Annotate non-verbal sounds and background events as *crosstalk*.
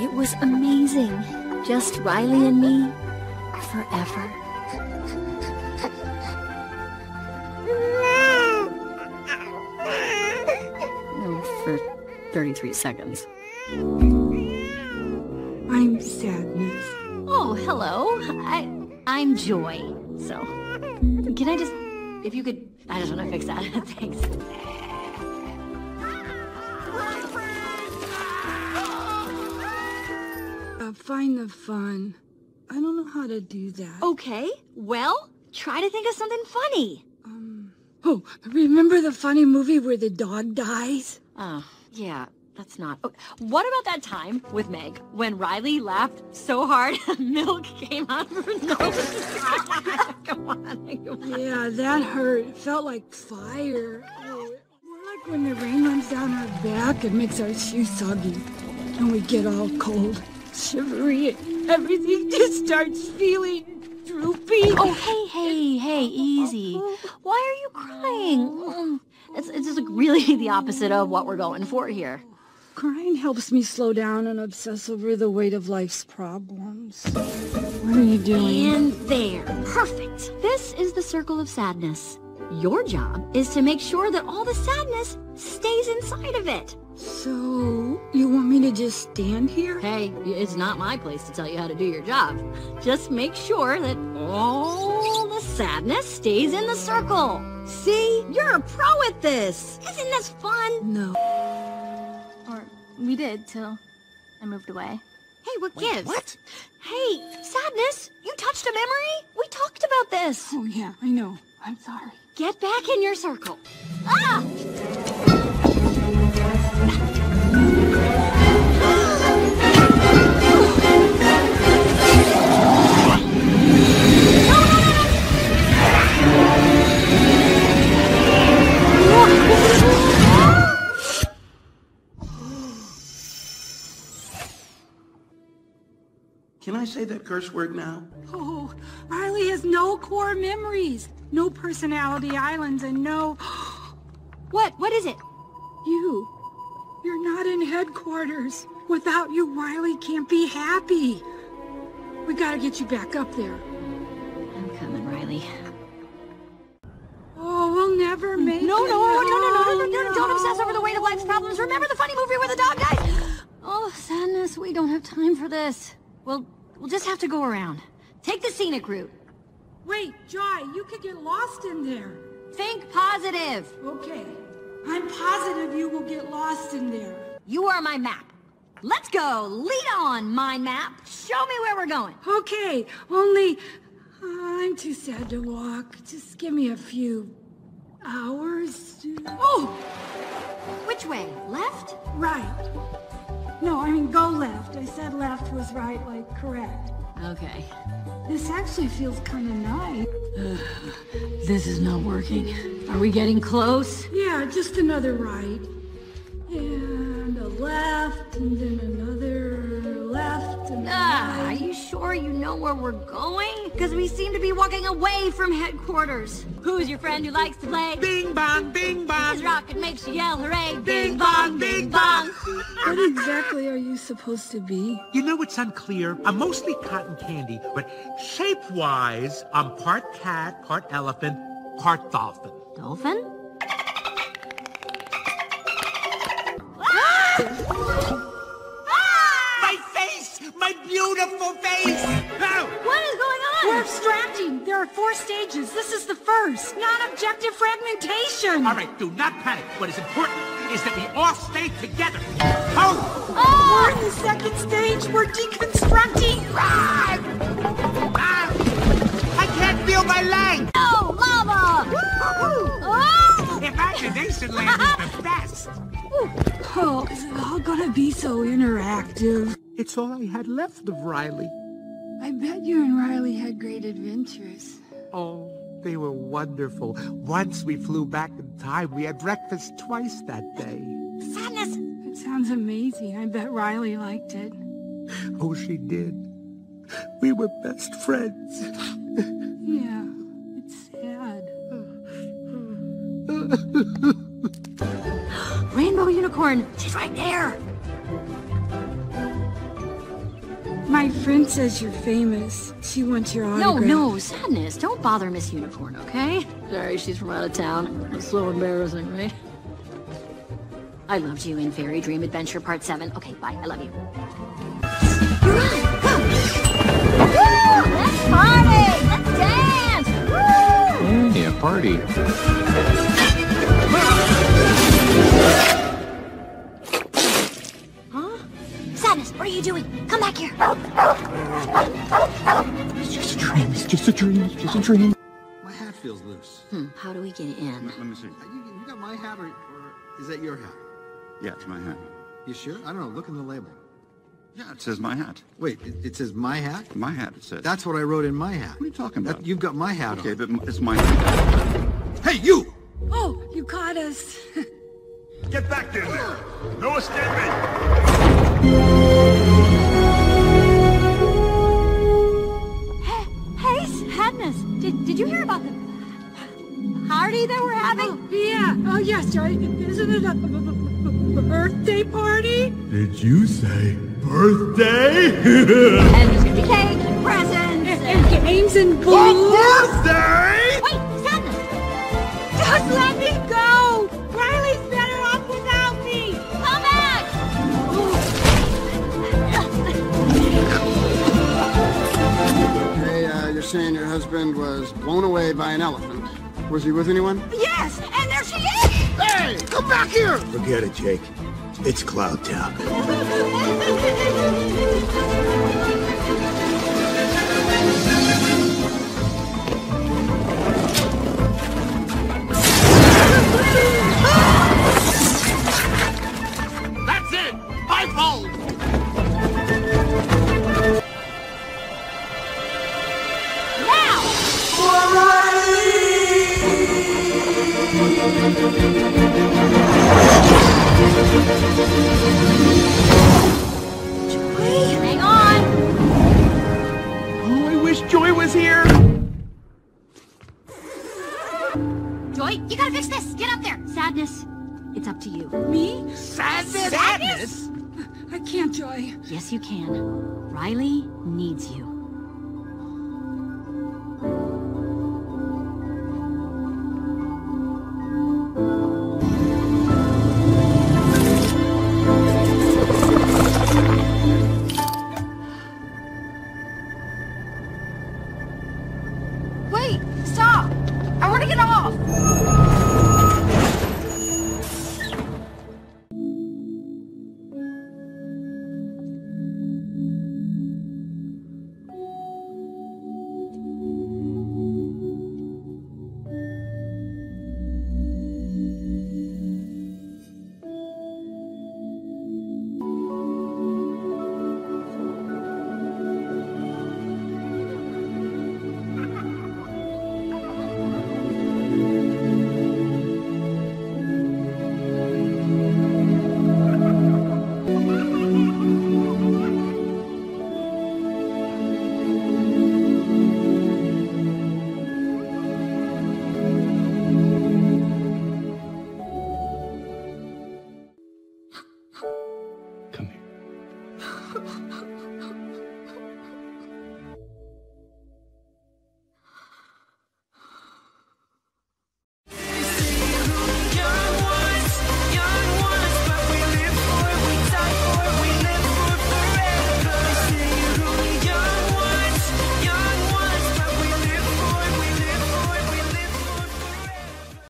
It was amazing. Just Riley and me forever. Oh, for 33 seconds. I'm sadness. Oh, hello. I I'm Joy. So, can I just if you could I just want to fix that. *laughs* Thanks. Find the fun. I don't know how to do that. Okay. Well, try to think of something funny. Um, oh, remember the funny movie where the dog dies? Oh, yeah. That's not. Oh, what about that time with Meg when Riley laughed so hard *laughs* milk came out of her nose? *laughs* come on, come on. Yeah, that hurt. It felt like fire. Oh, More like when the rain runs down our back and makes our shoes soggy. And we get all cold, shivery, and everything just starts feeling droopy. Oh, hey, hey, hey, easy. Why are you crying? Mm, It's, it's just like really *laughs* the opposite of what we're going for here. Crying helps me slow down and obsess over the weight of life's problems. What are you doing? And there. Perfect. This is the circle of sadness. Your job is to make sure that all the sadness stays inside of it. So, you want me to just stand here? Hey, it's not my place to tell you how to do your job. Just make sure that all the sadness stays in the circle. See? You're a pro at this. Isn't this fun? No. Or we did till I moved away. Hey, what gives? What? Hey, sadness, you touched a memory? We talked about this. Oh, yeah, I know. I'm sorry. Get back in your circle. Ah! Can I say that curse word now? Oh, Riley has no core memories, no personality islands, and no... *gasps* What? What is it? You. You're not in headquarters. Without you, Riley can't be happy. We gotta get you back up there. I'm coming, Riley. Oh, we'll never mm, make No, it. no, no, no, no, no, no, Oh, no, don't obsess over the weight of life's problems. Remember the funny movie where the dog died? Oh, sadness, we don't have time for this. We'll, we'll just have to go around. Take the scenic route. Wait, Joy, you could get lost in there. Think positive. Okay. I'm positive you will get lost in there. You are my map. Let's go. Lead on, mind map. Show me where we're going. Okay, only uh, I'm too sad to walk. Just give me a few hours. Oh! Which way? Left? Right. No, I mean go left. I said left was right, like correct. Okay. This actually feels kind of nice. *sighs* This is not working. Are we getting close? Yeah, just another right. And a left, and then another left, and Ah, are you sure you know where we're going? Because we seem to be walking away from headquarters. Who's your friend who likes to play? Bing bong, bing His bong. rocket makes you yell hooray! Bing bong, bing bong! What exactly are you supposed to be? You know it's unclear. I'm mostly cotton candy, but shape-wise, I'm part cat, part elephant, part dolphin. Dolphin? *gasps* *gasps* My four stages. This is the first. Non-objective fragmentation. All right, do not panic. What is important is that we all stay together. Oh! We're in the second stage. We're deconstructing. Ah! I can't feel my leg! No, lava! Oh! Imagination land *laughs* is the best! Oh, is it all gonna be so interactive? It's all I had left of Riley. I bet you and Riley had great adventures. They were wonderful. Once we flew back in time, we had breakfast twice that day. Sadness! It sounds amazing. I bet Riley liked it. Oh, she did. We were best friends. Yeah, it's sad. *laughs* Rainbow unicorn! She's right there! My friend says you're famous. She wants your autograph. no, no, sadness. Don't bother Miss Unicorn, okay? Sorry, she's from out of town. It's so embarrassing, right? I loved you in Fairy Dream Adventure Part 7. Okay, bye. I love you. You're on. Let's party! Let's dance! Woo! Hey, a party. You doing? Come back here. It's just a dream. It's just a dream. It's just a dream. My hat feels loose. Hmm, how do we get in? Let me see. You, you got my hat, or, or is that your hat? Yeah, it's my hat. You sure? I don't know. Look in the label. Yeah, it says my hat. Wait, it, it says my hat? My hat, it says. That's what I wrote in my hat. What are you talking That- about? you've got my hat Okay, on. but it's my hat. Hey, you! Oh, you caught us. *laughs* Get back in there! No escaping! Yeah. Yes, Joy. Isn't it a b- b- b- birthday party? Did you say birthday? And there's gonna be cake and presents And, and... and games and balloons? birthday? Wait, Sadness! Just let me go! Riley's better off without me! Come back! Hey, uh, you're saying your husband was blown away by an elephant. Was he with anyone? Yes, and there she is! Hey, come back here! Forget it, Jake. It's Cloud Town. *laughs* Hang on! Oh, I wish Joy was here! Joy, you gotta fix this! Get up there! Sadness, it's up to you. Me? Sadness? Sadness? I can't, Joy. Yes, you can. Riley needs you.